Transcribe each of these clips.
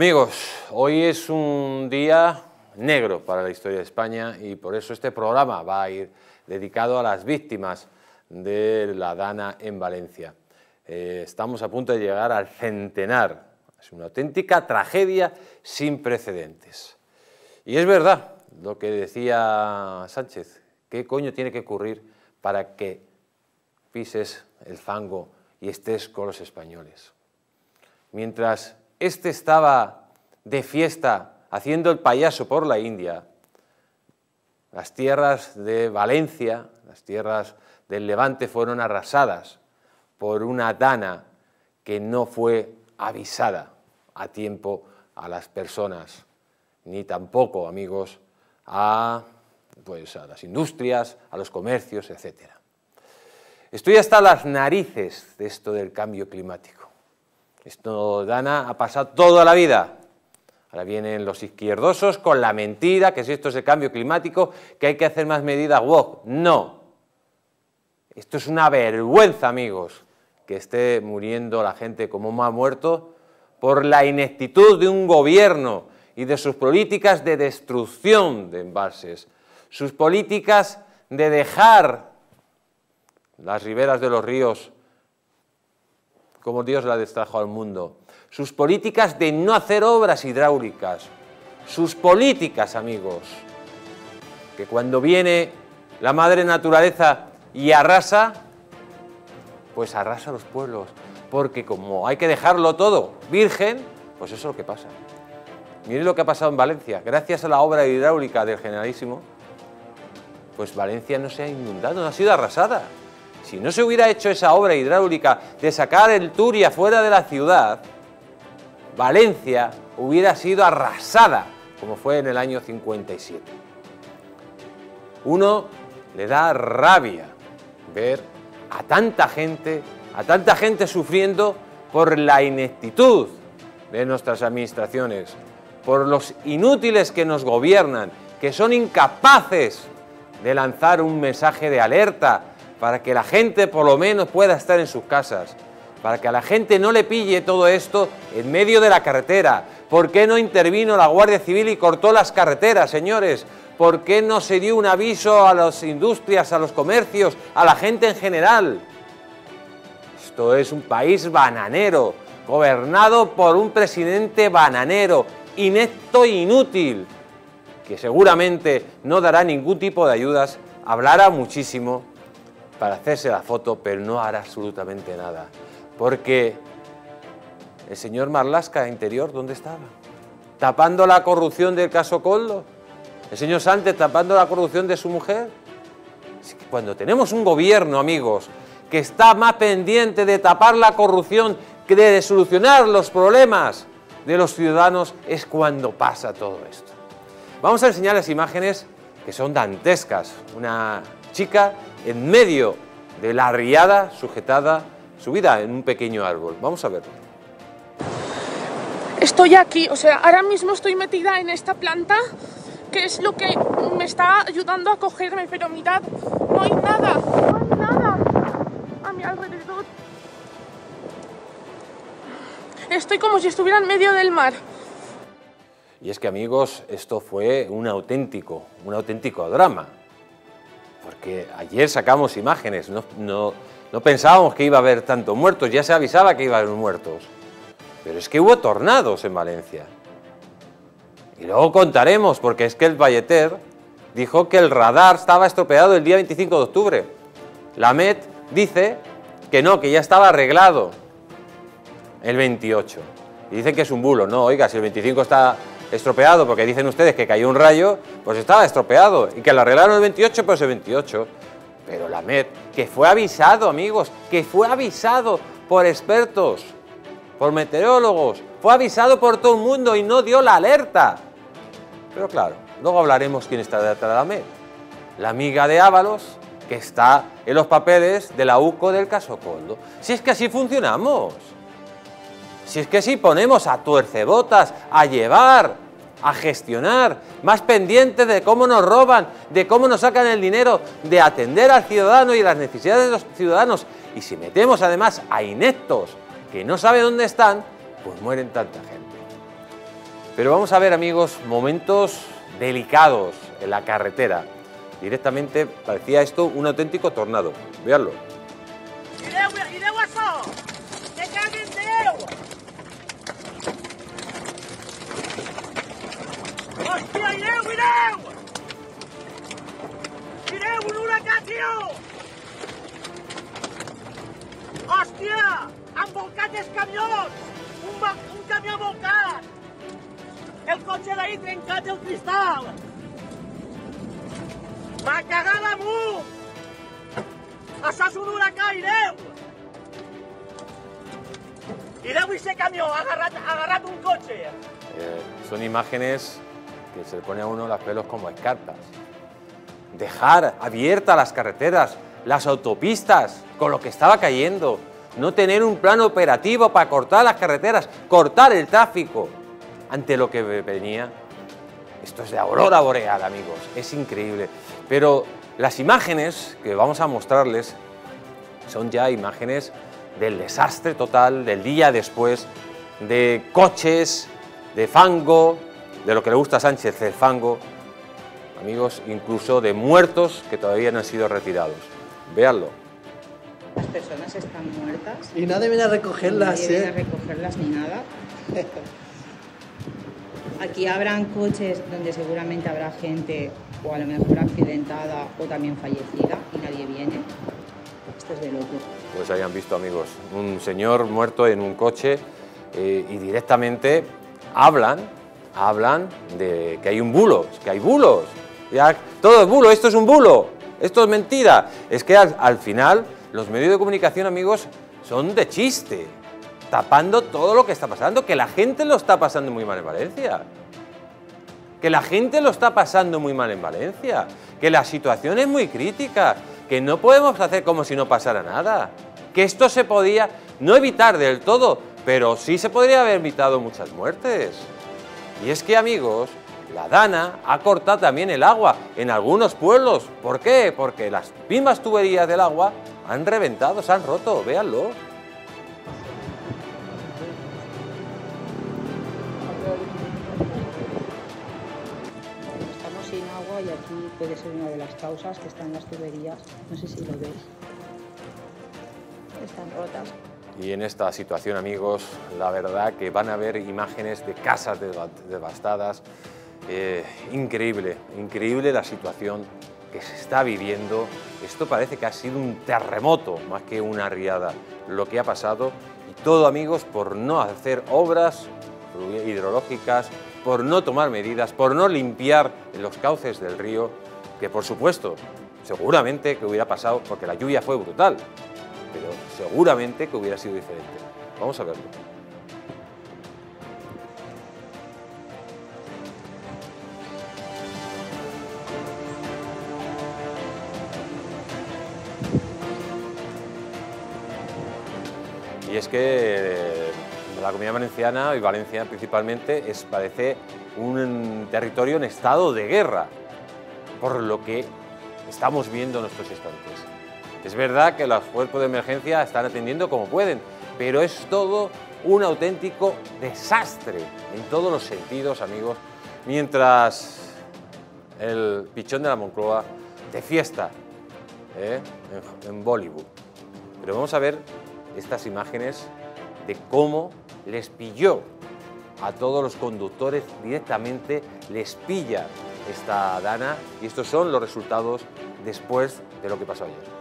Amigos, hoy es un día negro para la historia de España y por eso este programa va a ir dedicado a las víctimas de la Dana en Valencia. Eh, estamos a punto de llegar al centenar. Es una auténtica tragedia sin precedentes. Y es verdad lo que decía Sánchez, ¿qué coño tiene que ocurrir para que pises el fango y estés con los españoles? Mientras este estaba de fiesta haciendo el payaso por la India, las tierras de Valencia, las tierras del Levante fueron arrasadas por una dana que no fue avisada a tiempo a las personas, ni tampoco, amigos, a, pues, a las industrias, a los comercios, etc. Estoy hasta las narices de esto del cambio climático. Esto, Dana, ha pasado toda la vida. Ahora vienen los izquierdosos con la mentira, que si esto es el cambio climático, que hay que hacer más medidas WOC. No. Esto es una vergüenza, amigos, que esté muriendo la gente como ha muerto por la ineptitud de un gobierno y de sus políticas de destrucción de embalses, sus políticas de dejar las riberas de los ríos como Dios la destrajo al mundo, sus políticas de no hacer obras hidráulicas, sus políticas, amigos, que cuando viene la madre naturaleza y arrasa, pues arrasa los pueblos, porque como hay que dejarlo todo virgen, pues eso es lo que pasa. Miren lo que ha pasado en Valencia, gracias a la obra hidráulica del generalísimo, pues Valencia no se ha inundado, no ha sido arrasada. Si no se hubiera hecho esa obra hidráulica de sacar el Turia fuera de la ciudad, Valencia hubiera sido arrasada, como fue en el año 57. Uno le da rabia ver a tanta gente, a tanta gente sufriendo por la ineptitud de nuestras administraciones, por los inútiles que nos gobiernan, que son incapaces de lanzar un mensaje de alerta para que la gente por lo menos pueda estar en sus casas, para que a la gente no le pille todo esto en medio de la carretera. ¿Por qué no intervino la Guardia Civil y cortó las carreteras, señores? ¿Por qué no se dio un aviso a las industrias, a los comercios, a la gente en general? Esto es un país bananero, gobernado por un presidente bananero, inepto e inútil, que seguramente no dará ningún tipo de ayudas, hablará muchísimo para hacerse la foto, pero no hará absolutamente nada. Porque el señor Marlasca interior, ¿dónde estaba? Tapando la corrupción del caso Coldo. El señor Sánchez tapando la corrupción de su mujer. Cuando tenemos un gobierno, amigos, que está más pendiente de tapar la corrupción que de solucionar los problemas de los ciudadanos, es cuando pasa todo esto. Vamos a enseñar las imágenes que son dantescas. Una chica en medio de la riada sujetada, subida en un pequeño árbol. Vamos a verlo. Estoy aquí, o sea, ahora mismo estoy metida en esta planta, que es lo que me está ayudando a cogerme, pero mirad, no hay nada, no hay nada a mi alrededor. Estoy como si estuviera en medio del mar. Y es que amigos, esto fue un auténtico, un auténtico drama porque ayer sacamos imágenes, no, pensábamos que iba a haber tantos muertos, ya se avisaba que iba a haber muertos, pero es que hubo tornados en Valencia. Y luego contaremos, porque es que el Valleter dijo que el radar estaba estropeado el día 25 de octubre. La MET dice que no, que ya estaba arreglado el 28. Y dicen que es un bulo. No, oiga, si el 25 está estropeado, porque dicen ustedes que cayó un rayo, pues estaba estropeado. Y que lo arreglaron el 28, pues el 28. Pero la MED, que fue avisado, amigos, que fue avisado por expertos, por meteorólogos, fue avisado por todo el mundo y no dio la alerta. Pero claro, luego hablaremos quién está detrás de la MED. La amiga de Ábalos, que está en los papeles de la UCO del caso Coldo. Si es que así funcionamos. Si es que si ponemos a tuercebotas a llevar a gestionar, más pendientes de cómo nos roban, de cómo nos sacan el dinero, de atender al ciudadano y las necesidades de los ciudadanos. Y si metemos además a ineptos que no saben dónde están, pues mueren tanta gente. Pero vamos a ver, amigos, momentos delicados en la carretera. Directamente parecía esto un auténtico tornado. Veanlo. Hòstia, mireu, mireu! Mireu, un huracà, tio! Hòstia! Han volcat els camions! Un, va- un camió volcat! El cotxe d'ahir trencat el cristal! M'ha cagat amunt! Això és un huracà, Ireu! Ireu i ese agarrat, ha agarrat un cotxe. Eh, son imágenes que se le pone a uno los pelos como escarpas. Dejar abiertas las carreteras, las autopistas, con lo que estaba cayendo. No tener un plan operativo para cortar las carreteras, cortar el tráfico. Ante lo que venía. Esto es de aurora boreal, amigos. Es increíble. Pero las imágenes que vamos a mostrarles son ya imágenes del desastre total, del día después, de coches, de fango, de lo que le gusta a Sánchez, el fango, amigos, incluso de muertos que todavía no han sido retirados. Véanlo. Las personas están muertas. Y nadie viene a recogerlas, Nadie viene a ¿eh? recogerlas ni nada. Aquí habrán coches donde seguramente habrá gente o a lo mejor accidentada o también fallecida y nadie viene. Esto es de loco. Pues hayan visto, amigos, un señor muerto en un coche eh, y directamente hablan, hablan de que hay un bulo, que hay bulos. Ya, todo es bulo, esto es un bulo, esto es mentira. Es que al, al final los medios de comunicación, amigos, son de chiste, tapando todo lo que está pasando, que la gente lo está pasando muy mal en Valencia. Que la gente lo está pasando muy mal en Valencia, que la situación es muy crítica, que no podemos hacer como si no pasara nada, que esto se podía no evitar del todo, pero sí se podría haber evitado muchas muertes. Y es que, amigos, la Dana ha cortado también el agua en algunos pueblos. ¿Por qué? Porque las mismas tuberías del agua han reventado, se han roto, véanlo. Estamos sin agua y aquí puede ser una de las causas que están las tuberías. No sé si lo ves. Están rotas. Y en esta situación, amigos, la verdad que van a ver imágenes de casas deva- devastadas. Eh, increíble, increíble la situación que se está viviendo. Esto parece que ha sido un terremoto más que una riada, lo que ha pasado. Y todo, amigos, por no hacer obras hidrológicas, por no tomar medidas, por no limpiar los cauces del río, que por supuesto, seguramente que hubiera pasado, porque la lluvia fue brutal, pero seguramente que hubiera sido diferente. Vamos a verlo. Y es que eh, la comunidad valenciana y Valencia principalmente es, parece un territorio en estado de guerra, por lo que estamos viendo en estos instantes. Es verdad que los cuerpos de emergencia están atendiendo como pueden, pero es todo un auténtico desastre en todos los sentidos, amigos, mientras el pichón de la Moncloa de fiesta ¿eh? en, en Bollywood. Pero vamos a ver estas imágenes de cómo les pilló a todos los conductores directamente, les pilla esta dana y estos son los resultados después de lo que pasó ayer.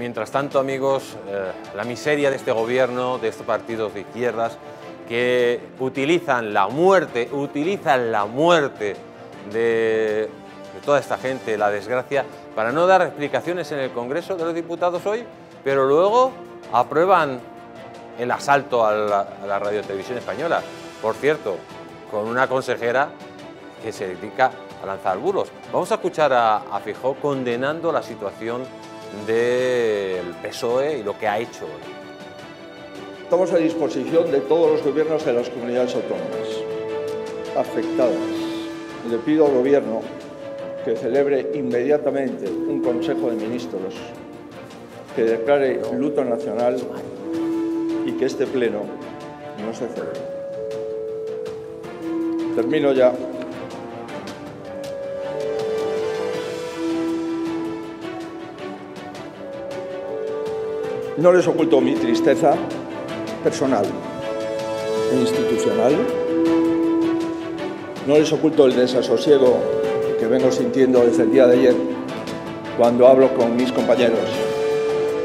Mientras tanto, amigos, eh, la miseria de este gobierno, de estos partidos de izquierdas, que utilizan la muerte, utilizan la muerte de, toda esta gente, la desgracia, para no dar explicaciones en el Congreso de los Diputados hoy, pero luego aprueban el asalto a la, a Radio Televisión Española. Por cierto, con una consejera que se dedica a lanzar bulos. Vamos a escuchar a, a Fijó condenando la situación del PSOE y lo que ha hecho. Estamos a disposición de todos los gobiernos de las comunidades autónomas afectadas. Le pido al gobierno que celebre inmediatamente un Consejo de Ministros que declare luto nacional y que este pleno no se celebre. Termino ya. No les oculto mi tristeza personal e institucional. No les oculto el desasosiego que vengo sintiendo desde el día de ayer cuando hablo con mis compañeros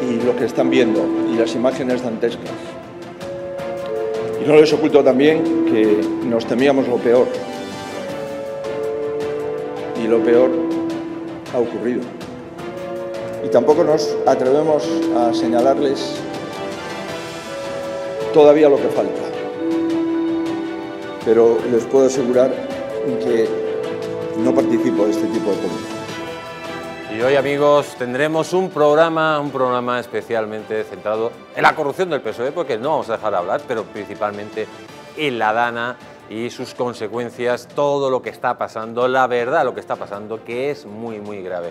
y lo que están viendo y las imágenes dantescas. Y no les oculto también que nos temíamos lo peor. Y lo peor ha ocurrido. Y tampoco nos atrevemos a señalarles todavía lo que falta. Pero les puedo asegurar que no participo de este tipo de política. Y hoy, amigos, tendremos un programa, un programa especialmente centrado en la corrupción del PSOE, porque no vamos a dejar de hablar, pero principalmente en la Dana y sus consecuencias, todo lo que está pasando, la verdad lo que está pasando, que es muy, muy grave.